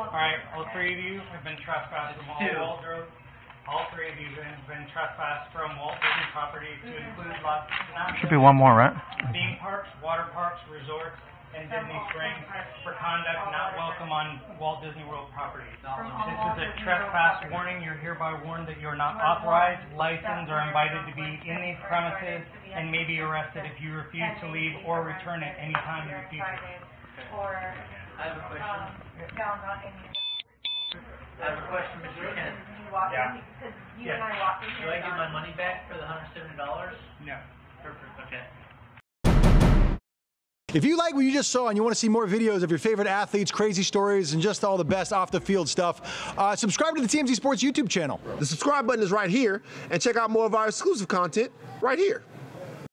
Alright, all three of you have been trespassed from all Two. Waldrop. All three of you have been trespassed from Walt Disney properties to include lots, not Should be one more, right? theme parks, water parks, resorts, and Disney Springs for conduct not welcome on Walt Disney World property. This is a trespass warning. You're hereby warned that you're not authorized, licensed, or invited to be in these premises and may be arrested if you refuse to leave or return at any time in the future. Or, I have a question. Found on any, I have a question, Mr. Kent. you walked Yeah. in, because you and I walked in Do here. I get my money back for the hundred seventy dollars? No. Perfect, okay. If you like what you just saw and you want to see more videos of your favorite athletes, crazy stories, and just all the best off the field stuff, uh, subscribe to the TMZ Sports YouTube channel. The subscribe button is right here, and check out more of our exclusive content right here.